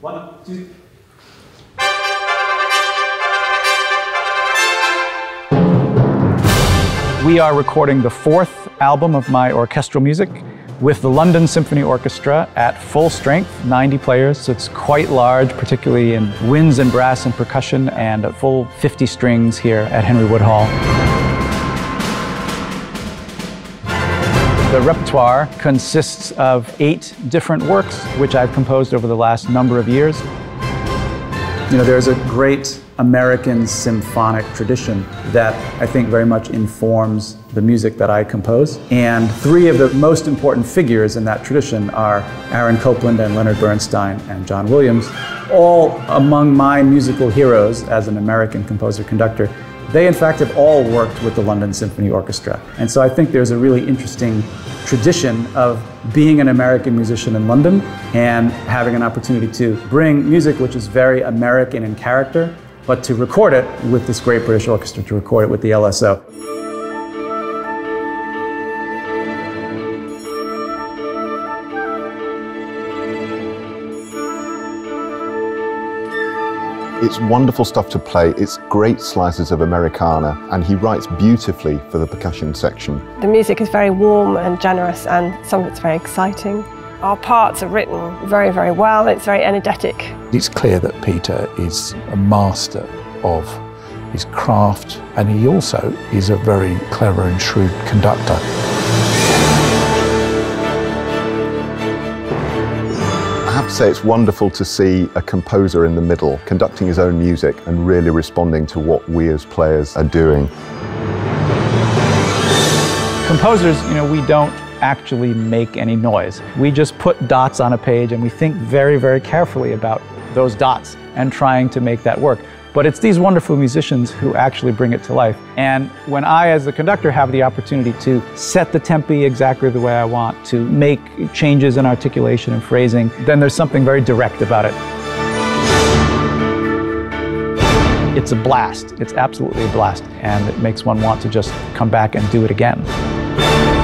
One, two. We are recording the fourth album of my orchestral music with the London Symphony Orchestra at full strength, 90 players, so it's quite large, particularly in winds and brass and percussion, and a full 50 strings here at Henry Wood Hall. The repertoire consists of eight different works, which I've composed over the last number of years. You know, there's a great American symphonic tradition that I think very much informs the music that I compose. And three of the most important figures in that tradition are Aaron Copland and Leonard Bernstein and John Williams, all among my musical heroes as an American composer conductor. They, in fact, have all worked with the London Symphony Orchestra. And so I think there's a really interesting tradition of being an American musician in London and having an opportunity to bring music which is very American in character but to record it with this great British orchestra, to record it with the LSO. It's wonderful stuff to play. It's great slices of Americana, and he writes beautifully for the percussion section. The music is very warm and generous, and some of it's very exciting. Our parts are written very, very well. It's very energetic. It's clear that Peter is a master of his craft, and he also is a very clever and shrewd conductor. Say it's wonderful to see a composer in the middle conducting his own music and really responding to what we as players are doing. Composers, you know, we don't actually make any noise. We just put dots on a page and we think very, very carefully about those dots and trying to make that work. But it's these wonderful musicians who actually bring it to life. And when I, as the conductor, have the opportunity to set the tempi exactly the way I want, to make changes in articulation and phrasing, then there's something very direct about it. It's a blast. It's absolutely a blast. And it makes one want to just come back and do it again.